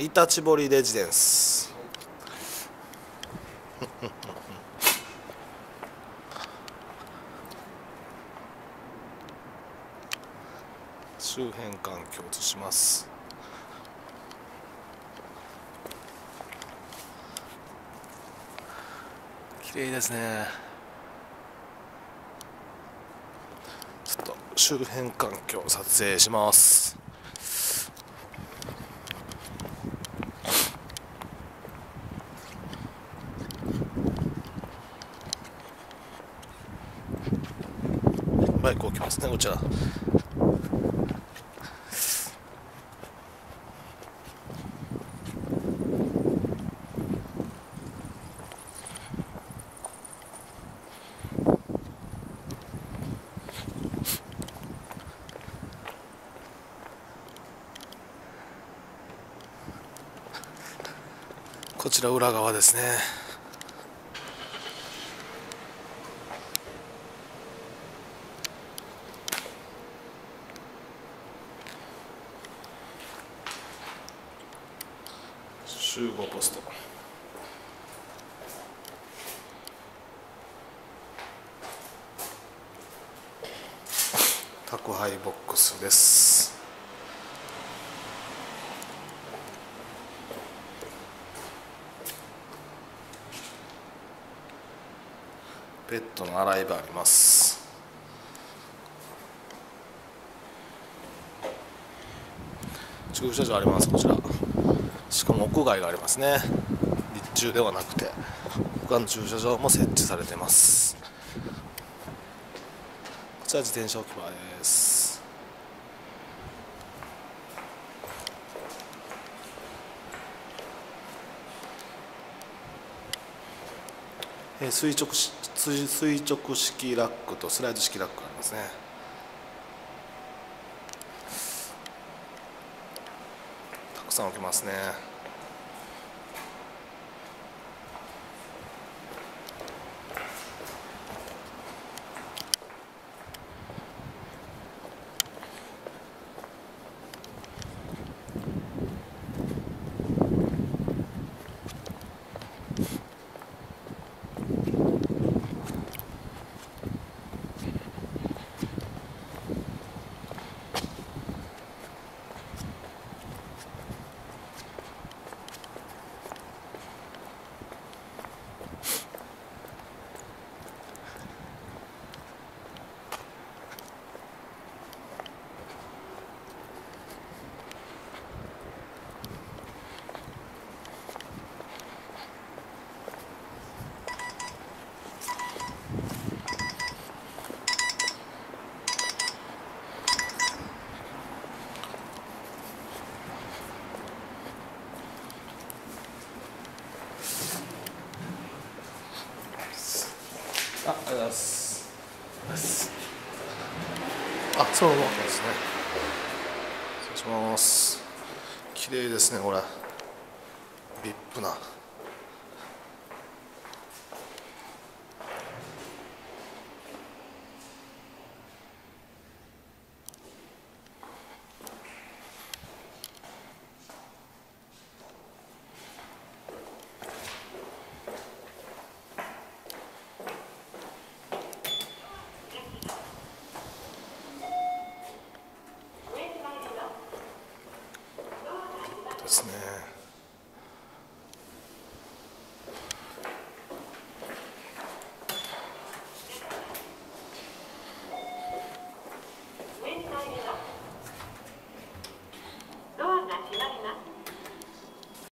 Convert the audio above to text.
イタチボリレジデンス周辺環境映します。綺麗ですね。ちょっと周辺環境撮影します。バイク置きますねこちらこちら裏側ですね。集合ポスト。宅配ボックスです。ペットの洗い場あります。駐車場ありますこちら。しかも屋外がありますね。日中ではなくて他の駐車場も設置されてます。こちら自転車置き場です。えー垂直し垂垂直式ラックとスライド式ラックがありますねたくさん置けますね。あ、ありがとうございます。あ、そうなんですね。失礼します。綺麗ですね、これ。ビップな。